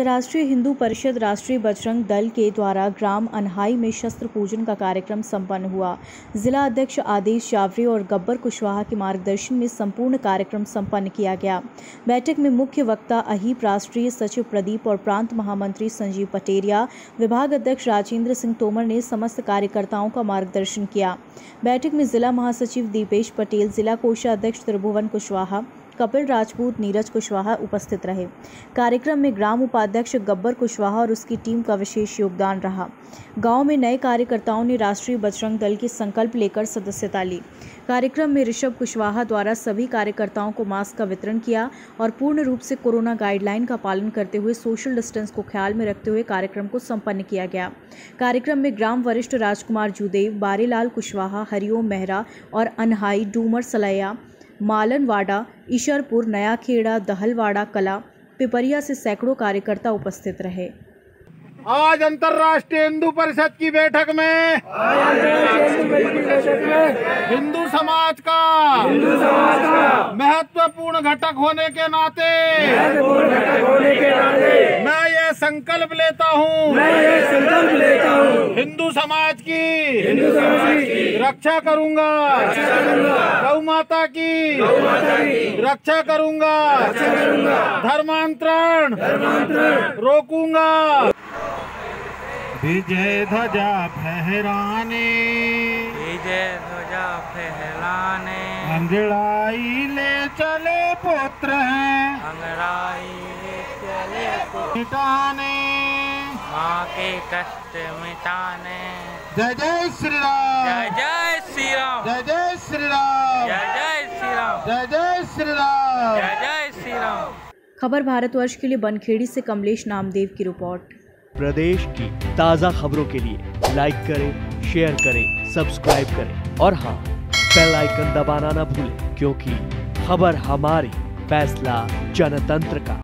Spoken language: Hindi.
राष्ट्रीय हिंदू परिषद राष्ट्रीय बजरंग दल के द्वारा ग्राम अनहाई में शस्त्र पूजन का कार्यक्रम संपन्न हुआ। जिला अध्यक्ष आदेश जावरे और गब्बर कुशवाहा के मार्गदर्शन में संपूर्ण कार्यक्रम संपन्न किया गया। बैठक में मुख्य वक्ता, अहीप राष्ट्रीय सचिव प्रदीप और प्रांत महामंत्री संजीव पटेरिया, विभाग अध्यक्ष राजेंद्र सिंह तोमर ने समस्त कार्यकर्ताओं का मार्गदर्शन किया। बैठक में जिला महासचिव दीपेश पटेल, जिला कोषाध्यक्ष त्रिभुवन कुशवाहा कपिल राजपूत, नीरज कुशवाहा उपस्थित रहे। कार्यक्रम में ग्राम उपाध्यक्ष गब्बर कुशवाहा और उसकी टीम का विशेष योगदान रहा। गाँव में नए कार्यकर्ताओं ने राष्ट्रीय बजरंग दल की संकल्प लेकर सदस्यता ली। कार्यक्रम में ऋषभ कुशवाहा द्वारा सभी कार्यकर्ताओं को मास्क का वितरण किया और पूर्ण रूप से कोरोना गाइडलाइन का पालन करते हुए सोशल डिस्टेंस को ख्याल में रखते हुए कार्यक्रम को संपन्न किया गया। कार्यक्रम में ग्राम वरिष्ठ राजकुमार जुदेव, बारेलाल कुशवाहा, हरिओम मेहरा और अनहाई डूमर सलैया मालनवाड़ा ईशरपुर नयाखेड़ा दहलवाड़ा कला पिपरिया से सैकड़ों कार्यकर्ता उपस्थित रहे। आज अंतर्राष्ट्रीय हिंदू परिषद की बैठक में हिंदू समाज का महत्वपूर्ण घटक होने के नाते मैं ये संकल्प लेता हूँ। मैं ये संकल्प लेता हूँ। हिंदू समाज की हिंदू समाज की रक्षा करूँगा। गौ माता की रक्षा करूँगा। धर्मांतरण रोकूँगा। विजय ध्वजा फहराने। विजय ध्वजा फहराने। अंजड़ाई ले चले पुत्र हैं। पुत्र मिटाने। माँ के कष्ट मिटाने। जय जय श्री राम जय जय श्री राम जय जय श्री राम जय जय श्री राम जय जय श्री राम जय जय श्री राम खबर भारतवर्ष के लिए बनखेड़ी से कमलेश नामदेव की रिपोर्ट। प्रदेश की ताज़ा खबरों के लिए लाइक करें शेयर करें सब्सक्राइब करें। और हाँ बेल आइकन दबाना ना भूलें क्योंकि खबर हमारी फैसला जनतंत्र का।